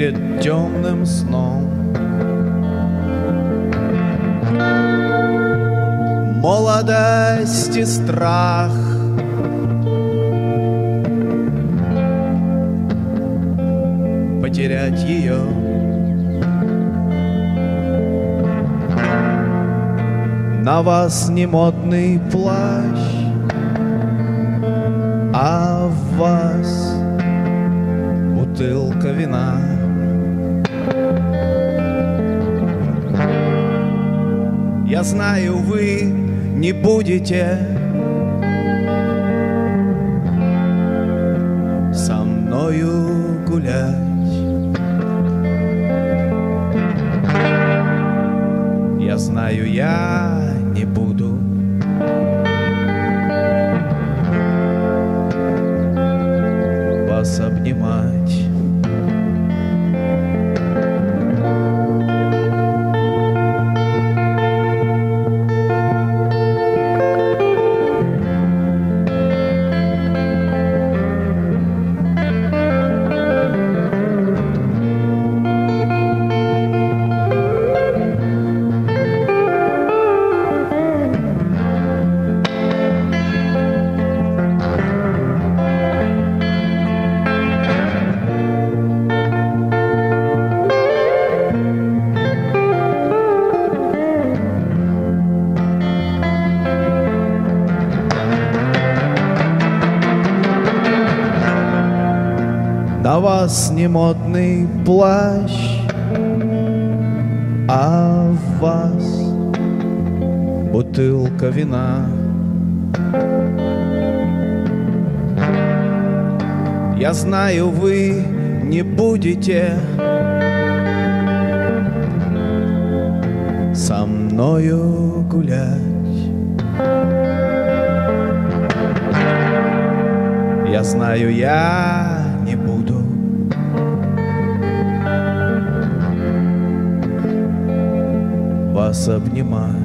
Перед темным сном. Молодость и страх. Потерять ее. На вас не модный плащ, а в вас бутылка вина. Я знаю, вы не будете со мною гулять. Я знаю, я вас не модный плащ, а в вас бутылка вина. Я знаю, вы не будете со мною гулять. Я знаю, я Вас обнимать.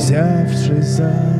Взявшись за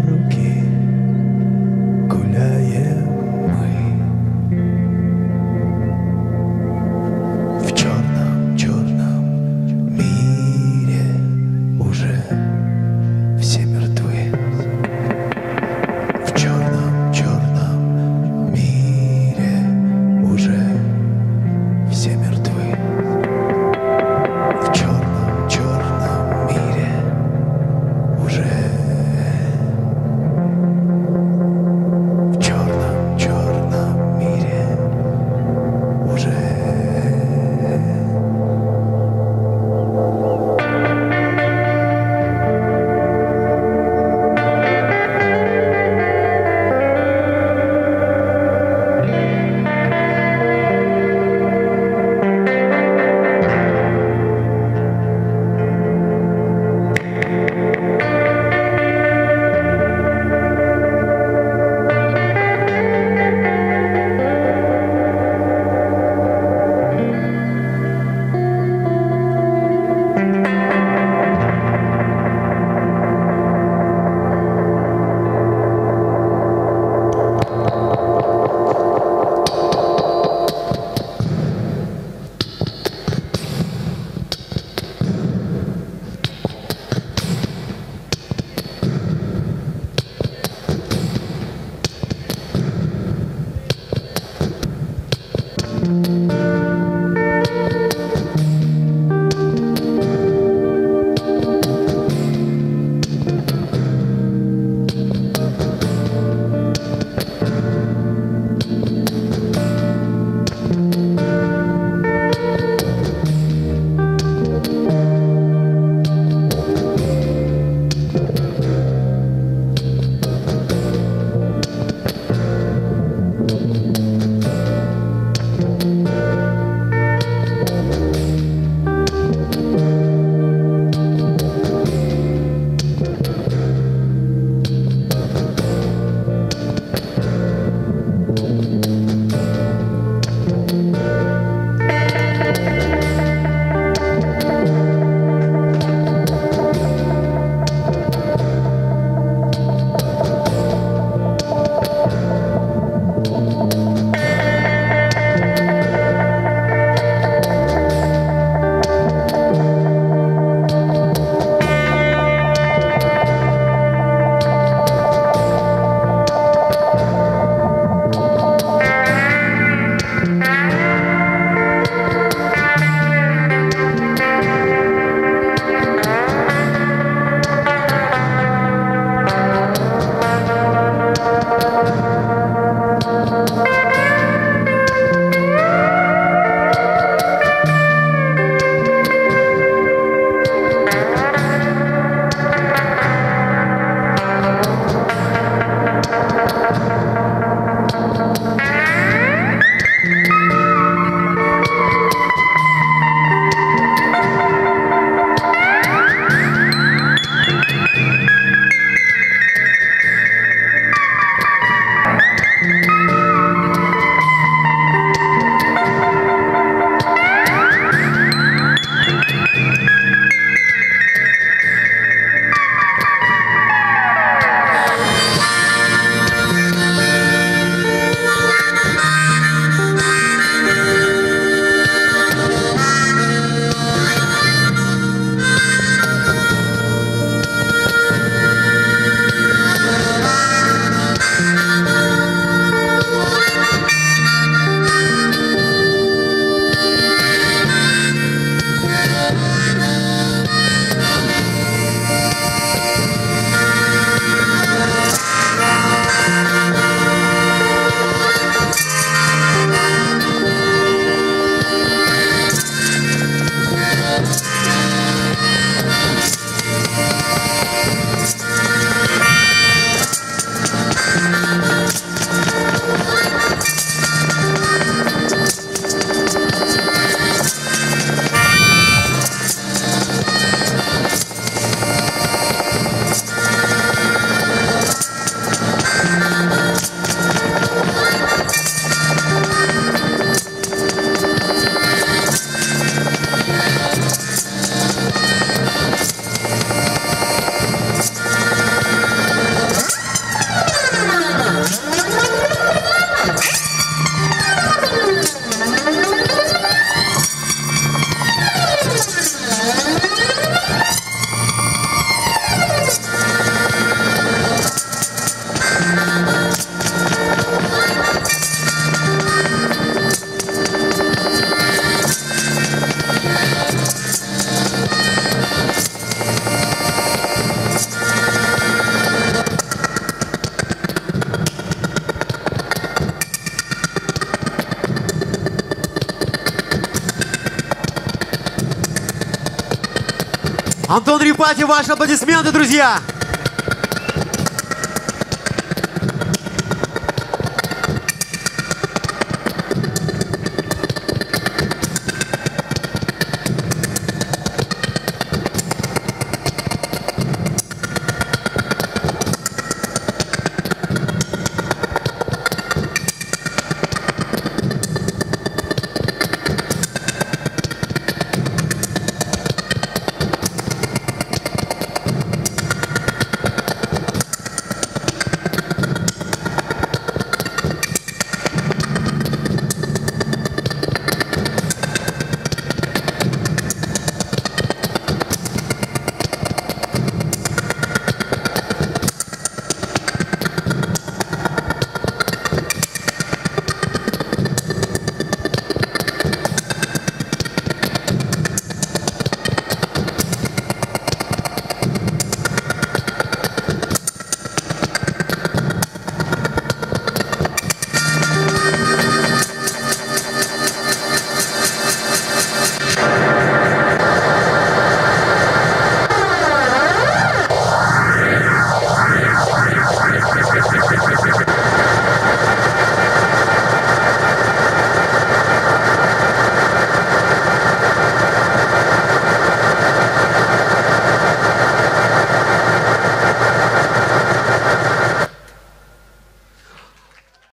Репати, ваши аплодисменты, друзья!